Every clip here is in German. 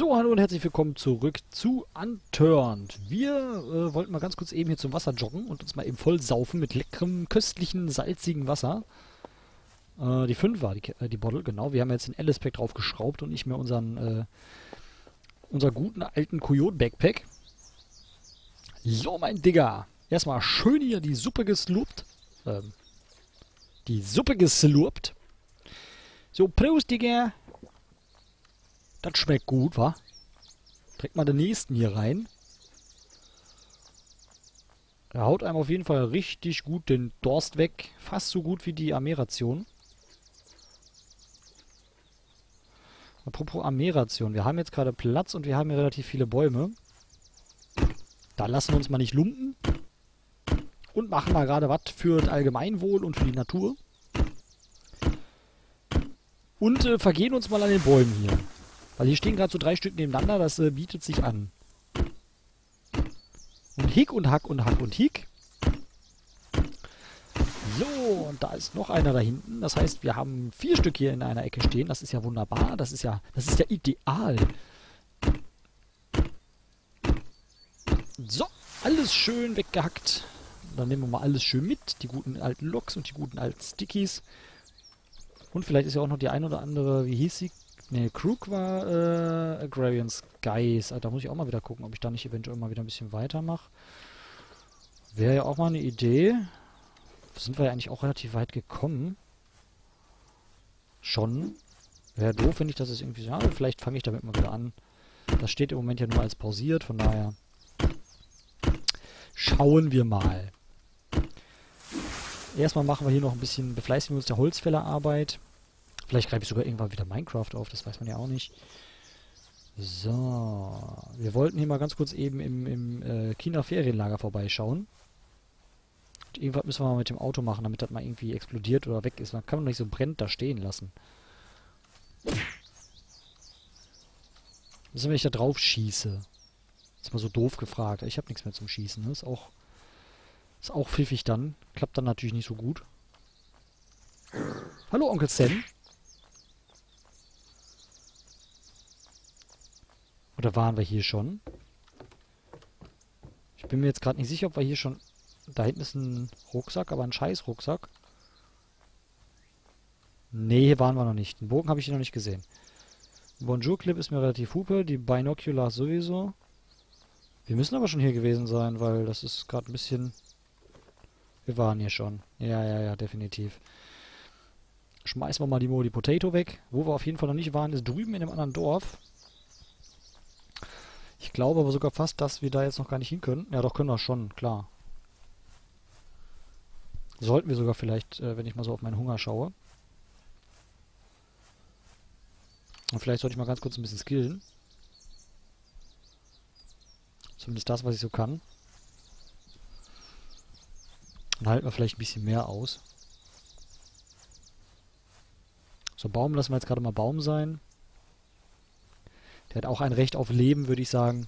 So, hallo und herzlich willkommen zurück zu Unturned. Wir äh, wollten mal ganz kurz eben hier zum Wasser joggen und uns mal eben voll saufen mit leckerem, köstlichen, salzigen Wasser. Äh, die 5 war die, äh, die Bottle, genau. Wir haben jetzt den Alice-Pack draufgeschraubt und nicht mehr unseren, äh, unser guten alten Coyote-Backpack. So, mein Digger. Erstmal schön hier die Suppe geslurpt. Ähm, die Suppe geslurpt. So, Prost, Digga. Das schmeckt gut, wa? Direkt mal den nächsten hier rein. Er haut einem auf jeden Fall richtig gut den Durst weg. Fast so gut wie die Armeeration. Apropos Armeeration. Wir haben jetzt gerade Platz und wir haben hier relativ viele Bäume. Da lassen wir uns mal nicht lumpen. Und machen mal gerade was für das Allgemeinwohl und für die Natur. Und äh, vergehen uns mal an den Bäumen hier. Weil hier stehen gerade so drei Stück nebeneinander, das äh, bietet sich an. Und Hick und Hack und Hack und Hick. So, und da ist noch einer da hinten. Das heißt, wir haben vier Stück hier in einer Ecke stehen. Das ist ja wunderbar. Das ist ja, das ist ja ideal. So, alles schön weggehackt. Dann nehmen wir mal alles schön mit. Die guten alten Loks und die guten alten Stickies. Und vielleicht ist ja auch noch die ein oder andere, wie hieß sie? Ne, Krug war äh, Agrarian Skies. Also, da muss ich auch mal wieder gucken, ob ich da nicht eventuell mal wieder ein bisschen weitermache. Wäre ja auch mal eine Idee. Sind wir ja eigentlich auch relativ weit gekommen. Schon. Wäre doof, wenn ich das jetzt irgendwie so... Ja, vielleicht fange ich damit mal wieder an. Das steht im Moment ja nur als pausiert, von daher... Schauen wir mal. Erstmal machen wir hier noch ein bisschen, befleißigen wir uns der Holzfällerarbeit. Vielleicht greife ich sogar irgendwann wieder Minecraft auf, das weiß man ja auch nicht. So, wir wollten hier mal ganz kurz eben im, im äh, China-Ferienlager vorbeischauen. Und irgendwas müssen wir mal mit dem Auto machen, damit das mal irgendwie explodiert oder weg ist. Man kann man nicht so brennt da stehen lassen. Was ist, wenn ich da drauf schieße? Ist mal so doof gefragt. Ich habe nichts mehr zum Schießen. Ne? Ist auch, ist auch pfiffig dann. Klappt dann natürlich nicht so gut. Hallo, Onkel Sam. Oder waren wir hier schon? Ich bin mir jetzt gerade nicht sicher, ob wir hier schon... Da hinten ist ein Rucksack, aber ein scheiß Rucksack. Nee, hier waren wir noch nicht. Den Bogen habe ich hier noch nicht gesehen. Bonjour Clip ist mir relativ hupe, die Binoculars sowieso. Wir müssen aber schon hier gewesen sein, weil das ist gerade ein bisschen... Wir waren hier schon. Ja, ja, ja, definitiv. Schmeißen wir mal die Modi Potato weg. Wo wir auf jeden Fall noch nicht waren, ist drüben in einem anderen Dorf. Ich glaube aber sogar fast, dass wir da jetzt noch gar nicht hin können. Ja, doch können wir schon, klar. Sollten wir sogar vielleicht, äh, wenn ich mal so auf meinen Hunger schaue. Und vielleicht sollte ich mal ganz kurz ein bisschen skillen. Zumindest das, was ich so kann. Dann halten wir vielleicht ein bisschen mehr aus. So, Baum lassen wir jetzt gerade mal Baum sein. Der hat auch ein Recht auf Leben, würde ich sagen.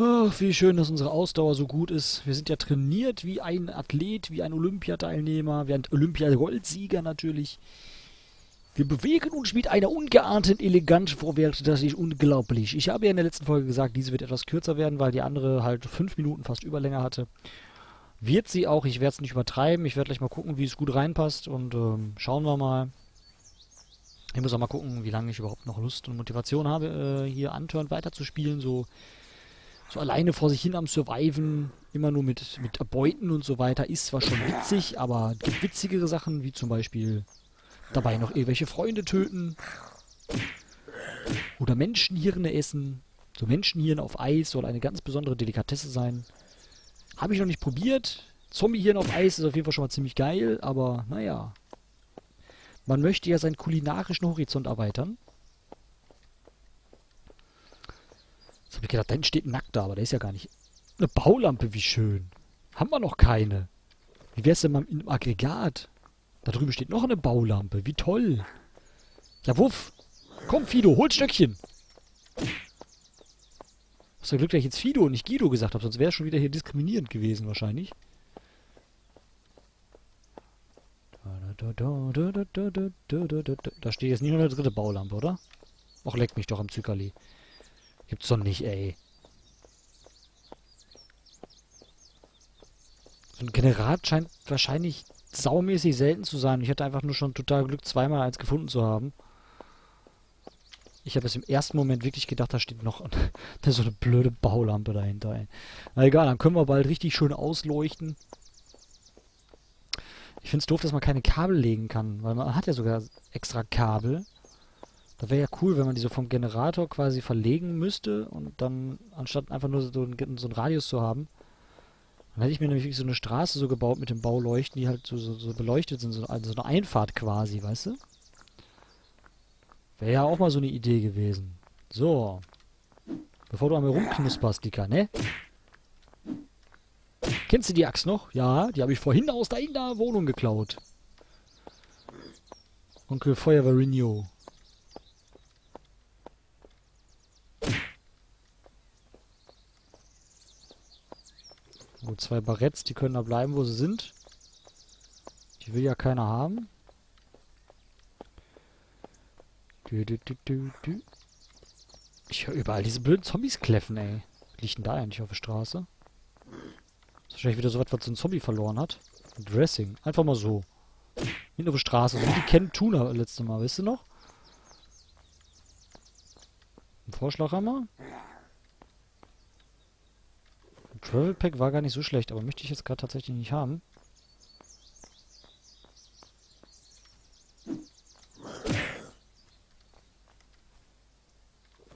Oh, wie schön, dass unsere Ausdauer so gut ist. Wir sind ja trainiert wie ein Athlet, wie ein Olympiateilnehmer, wie ein Olympiagoldsieger natürlich. Wir bewegen uns mit einer ungeahnten Eleganz vorwärts, das ist unglaublich. Ich habe ja in der letzten Folge gesagt, diese wird etwas kürzer werden, weil die andere halt fünf Minuten fast Überlänge hatte. Wird sie auch, ich werde es nicht übertreiben, ich werde gleich mal gucken, wie es gut reinpasst und ähm, schauen wir mal. Ich muss auch mal gucken, wie lange ich überhaupt noch Lust und Motivation habe, äh, hier Anturn weiterzuspielen, so, so alleine vor sich hin am Surviven, immer nur mit, mit Erbeuten und so weiter, ist zwar schon witzig, aber es gibt witzigere Sachen, wie zum Beispiel dabei noch irgendwelche Freunde töten. Oder Menschenhirne essen. So Menschenhirn auf Eis soll eine ganz besondere Delikatesse sein. Habe ich noch nicht probiert. Zombiehirn auf Eis ist auf jeden Fall schon mal ziemlich geil, aber naja. Man möchte ja seinen kulinarischen Horizont erweitern. Jetzt habe ich gedacht, da hinten steht ein Nackter, aber der ist ja gar nicht. Eine Baulampe, wie schön. Haben wir noch keine. Wie wär's denn mal einem Aggregat? Da drüben steht noch eine Baulampe. Wie toll. Ja, wuff. Komm, Fido, hol Stöckchen. Hast du Glück, dass ich jetzt Fido und nicht Guido gesagt habe, sonst wäre es schon wieder hier diskriminierend gewesen wahrscheinlich. Da steht jetzt nicht nur eine dritte Baulampe, oder? Ach, leck mich doch am Zückerli. Gibt's doch nicht, ey. So ein Generat scheint wahrscheinlich saumäßig selten zu sein. Ich hatte einfach nur schon total Glück, zweimal eins gefunden zu haben. Ich habe es im ersten Moment wirklich gedacht, da steht noch da so eine blöde Baulampe dahinter. Ey. Na egal, dann können wir bald richtig schön ausleuchten. Ich finde es doof, dass man keine Kabel legen kann, weil man hat ja sogar extra Kabel. Da wäre ja cool, wenn man die so vom Generator quasi verlegen müsste und dann, anstatt einfach nur so, so einen Radius zu haben, dann hätte ich mir nämlich so eine Straße so gebaut mit den Bauleuchten, die halt so, so, so beleuchtet sind, so, also so eine Einfahrt quasi, weißt du? Wäre ja auch mal so eine Idee gewesen. So. Bevor du mir rumknusperst, Dicker, ne? Kennst du die Axt noch? Ja, die habe ich vorhin aus deiner Wohnung geklaut. Onkel Feuerwehrinho. Gut, zwei Barretts, die können da bleiben, wo sie sind. Die will ja keiner haben. Du, du, du, ich höre überall diese blöden Zombies kläffen, ey. Liegt denn da eigentlich auf der Straße? ist wahrscheinlich wieder so etwas, was so ein Zombie verloren hat. Dressing. Einfach mal so. Hinten auf der Straße. So wie die Ken Tuna letzte Mal, weißt du noch? Ein Vorschlaghammer. Travel Pack war gar nicht so schlecht, aber möchte ich jetzt gerade tatsächlich nicht haben.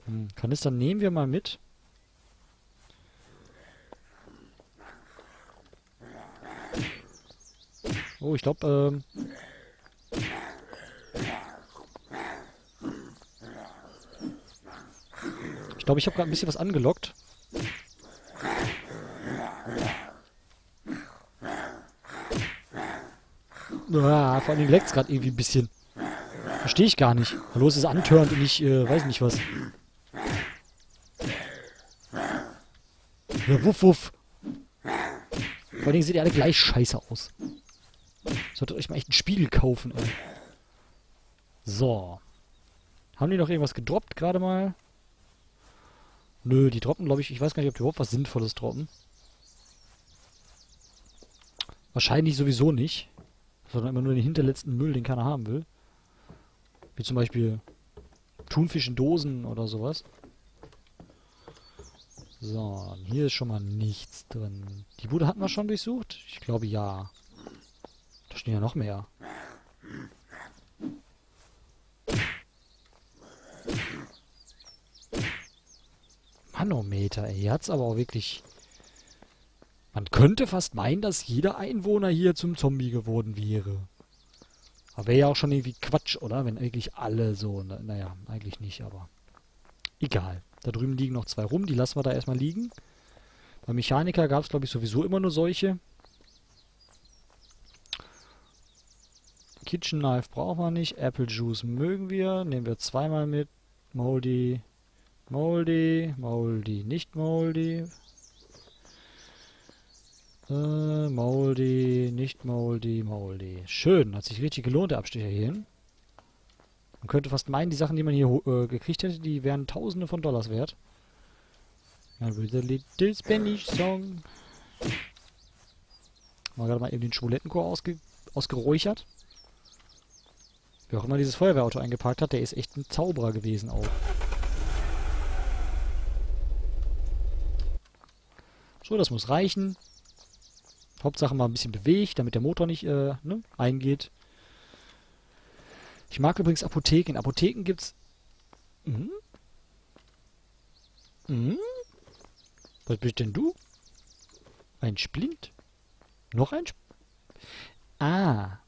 Hm, Kanister nehmen wir mal mit. Oh, ich glaube, ähm... Ich glaube, ich habe gerade ein bisschen was angelockt. Ah, vor allem leckt es gerade irgendwie ein bisschen. Verstehe ich gar nicht. Hallo, es ist antörend und ich, äh, weiß nicht was. Ja, wuff, wuff. Vor allem sehen die alle gleich scheiße aus. Solltet euch mal echt einen Spiegel kaufen, ey. So. Haben die noch irgendwas gedroppt gerade mal? Nö, die droppen, glaube ich, ich weiß gar nicht, ob die überhaupt was Sinnvolles droppen. Wahrscheinlich sowieso nicht. Sondern immer nur den hinterletzten Müll, den keiner haben will. Wie zum Beispiel Thunfisch in Dosen oder sowas. So, hier ist schon mal nichts drin. Die Bude hatten wir schon durchsucht? Ich glaube ja. Da stehen ja noch mehr. Manometer, ey. Hier hat's aber auch wirklich... Man könnte fast meinen, dass jeder Einwohner hier zum Zombie geworden wäre. Aber wäre ja auch schon irgendwie Quatsch, oder? Wenn eigentlich alle so... Na, naja, eigentlich nicht, aber... Egal. Da drüben liegen noch zwei rum. Die lassen wir da erstmal liegen. Bei Mechaniker gab es, glaube ich, sowieso immer nur solche. Kitchen Knife brauchen wir nicht. Apple Juice mögen wir. Nehmen wir zweimal mit. Moldy, Moldy, Moldy, nicht Moldy. Äh, Moldy, nicht Moldy, Moldy. Schön, hat sich richtig gelohnt, der Abstecher hierhin. Man könnte fast meinen, die Sachen, die man hier äh, gekriegt hätte, die wären tausende von Dollars wert. With a little Spanish song. Mal gerade mal eben den Schwulettenchor ausge ausgeräuchert. Wer auch immer dieses Feuerwehrauto eingeparkt hat, der ist echt ein Zauberer gewesen auch. So, das muss reichen. Hauptsache mal ein bisschen bewegt, damit der Motor nicht äh, ne, eingeht. Ich mag übrigens Apotheken. Apotheken gibt's... Hm? Hm? Was bist denn du? Ein Splint? Noch ein Splint? Ah,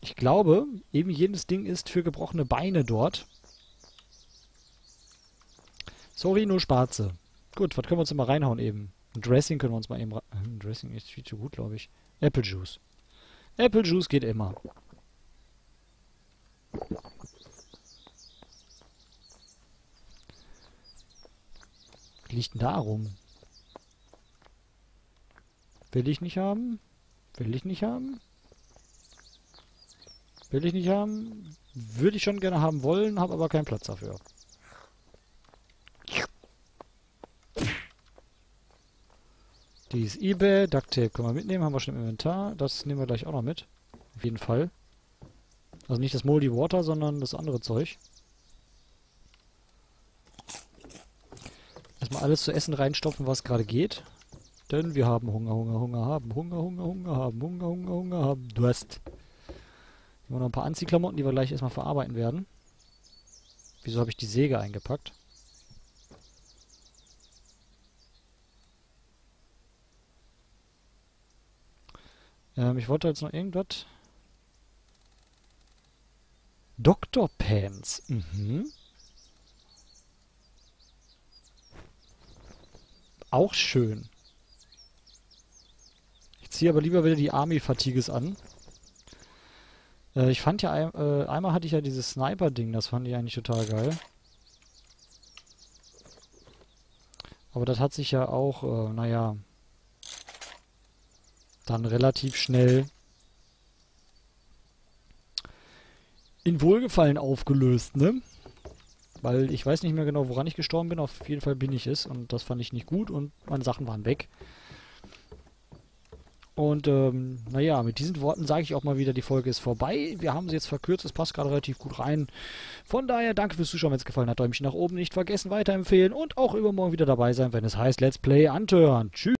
ich glaube, eben jenes Ding ist für gebrochene Beine dort. Sorry, nur Spatze. Gut, was können wir uns mal reinhauen eben? Dressing können wir uns mal eben... Ein Dressing ist viel zu gut, glaube ich. Apple Juice. Apple Juice geht immer. Liegt denn da rum? Will ich nicht haben? Will ich nicht haben? Will ich nicht haben? Würde ich schon gerne haben wollen, habe aber keinen Platz dafür. Die ist eBay, Ducktape können wir mitnehmen, haben wir schon im Inventar. Das nehmen wir gleich auch noch mit. Auf jeden Fall. Also nicht das Moldy Water, sondern das andere Zeug. Erstmal alles zu essen reinstopfen, was gerade geht. Denn wir haben Hunger, Hunger, Hunger, haben Hunger, Hunger, Hunger, haben Hunger, Hunger, Hunger, haben Durst. Hier haben wir noch ein paar Anziehklamotten, die wir gleich erstmal verarbeiten werden. Wieso habe ich die Säge eingepackt? Ähm, ich wollte jetzt noch irgendwas... Dr. Pants. Mhm. Auch schön. Ich ziehe aber lieber wieder die Army-Fatigues an. Äh, ich fand ja, ein, äh, einmal hatte ich ja dieses Sniper-Ding, das fand ich eigentlich total geil. Aber das hat sich ja auch, äh, naja, dann relativ schnell in Wohlgefallen aufgelöst, ne? Weil ich weiß nicht mehr genau, woran ich gestorben bin. Auf jeden Fall bin ich es und das fand ich nicht gut und meine Sachen waren weg. Und ähm, naja, mit diesen Worten sage ich auch mal wieder, die Folge ist vorbei. Wir haben sie jetzt verkürzt, es passt gerade relativ gut rein. Von daher, danke fürs Zuschauen, wenn es gefallen hat. Däumchen nach oben, nicht vergessen, weiterempfehlen und auch übermorgen wieder dabei sein, wenn es heißt Let's Play antören. Tschüss.